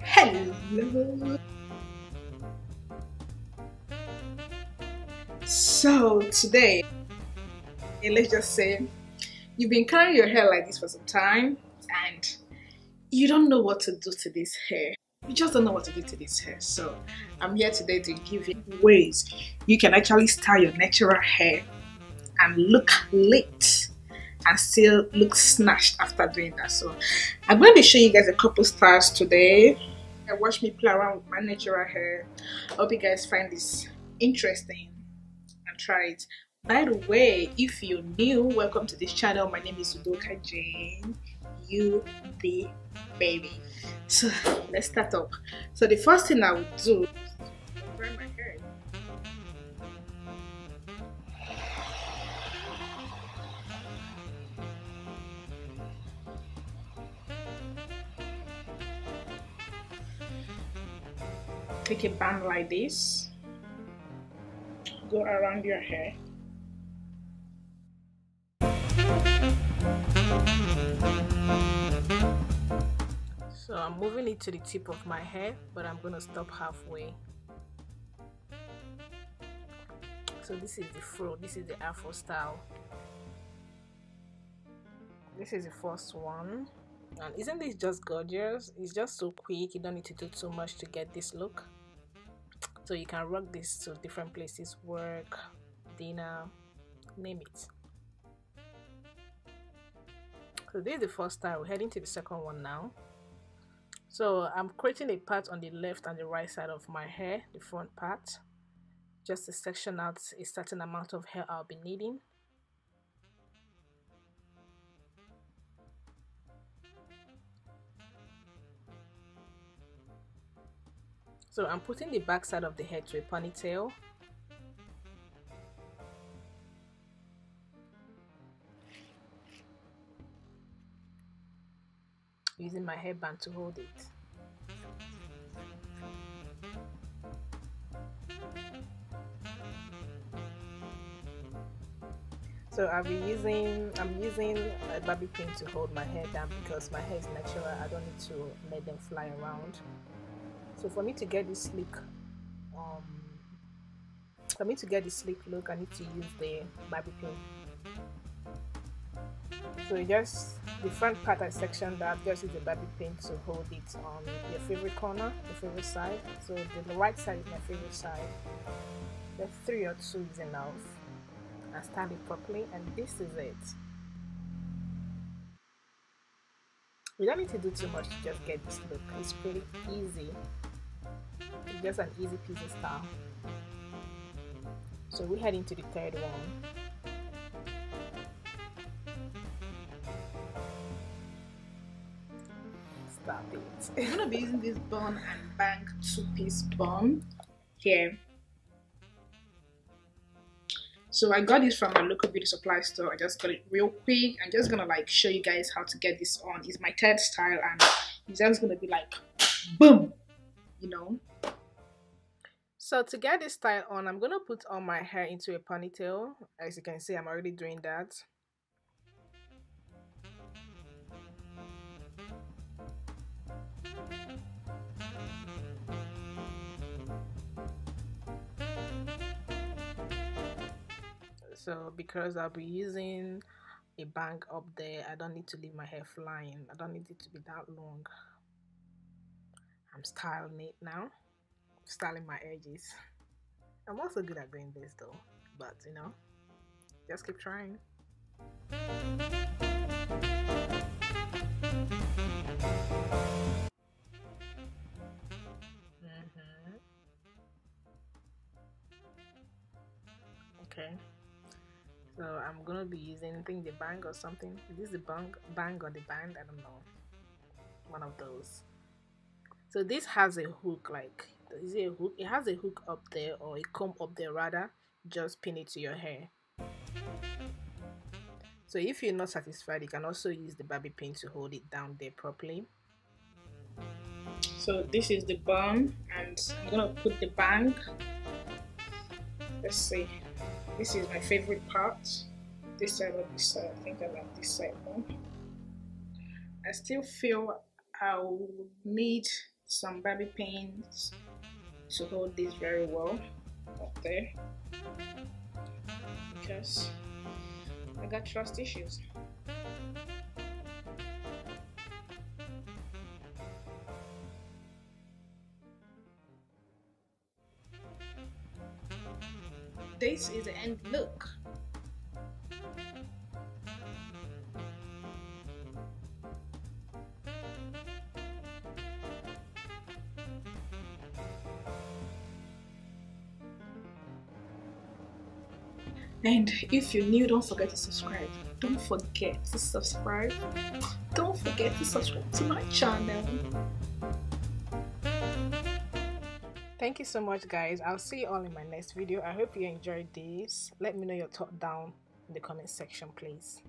Hello. So today, eh, let's just say you've been carrying your hair like this for some time and you don't know what to do to this hair. You just don't know what to do to this hair. So I'm here today to give you ways you can actually style your natural hair and look lit and still look snatched after doing that. So I'm going to show you guys a couple styles today. I watch me play around with my natural hair. Hope you guys find this interesting and try it. By the way, if you're new, welcome to this channel. My name is Udoka Jane. You the baby. So let's start up. So the first thing I would do take a band like this go around your hair. So I'm moving it to the tip of my hair but I'm gonna stop halfway. So this is the fro this is the afro style. This is the first one. And isn't this just gorgeous? It's just so quick you don't need to do too much to get this look so you can rock this to different places work dinner name it. So this is the first style we're heading to the second one now. So i'm creating a part on the left and the right side of my hair the front part. Just to section out a certain amount of hair i'll be needing So I'm putting the back side of the head to a ponytail. Using my hairband to hold it. So I'll be using, I'm using a bobby pin to hold my hair down because my hair is natural. I don't need to let them fly around so for me to get this sleek um for me to get the sleek look i need to use the pin so just the front part I sectioned that just use the bobby pin to hold it on your favorite corner your favorite side. So the right side is my favorite side. The three or two is enough. And stand it properly and this is it. You don't need to do too much to just get this look. It's pretty easy it's just an easy peasy style so we head into the third one stop it i'm gonna be using this bun and bang two-piece bun here so I got this from my local beauty supply store. I just got it real quick. I'm just gonna like show you guys how to get this on. It's my third style and it's just gonna be like boom, you know. So to get this style on, I'm gonna put all my hair into a ponytail. As you can see, I'm already doing that. so because I'll be using a bang up there I don't need to leave my hair flying I don't need it to be that long I'm styling it now. Styling my edges. I'm also good at doing this though. But you know just keep trying. Mm-hmm. okay. So I'm gonna be using I think the bang or something. Is this the bang bang or the band? I don't know. One of those so this has a hook like is it a hook? It has a hook up there or a comb up there rather just pin it to your hair. So if you're not satisfied you can also use the bobby pin to hold it down there properly. So this is the bun and I'm gonna put the bang. Let's see. This is my favorite part. This side or this side I think I like this side more. I still feel I will need some bobby pins to hold this very well up there because I got trust issues. This is the end look. And if you're new, don't forget to subscribe. Don't forget to subscribe. Don't forget to subscribe to my channel. Thank you so much guys. I'll see you all in my next video. I hope you enjoyed this. Let me know your thought down in the comment section please.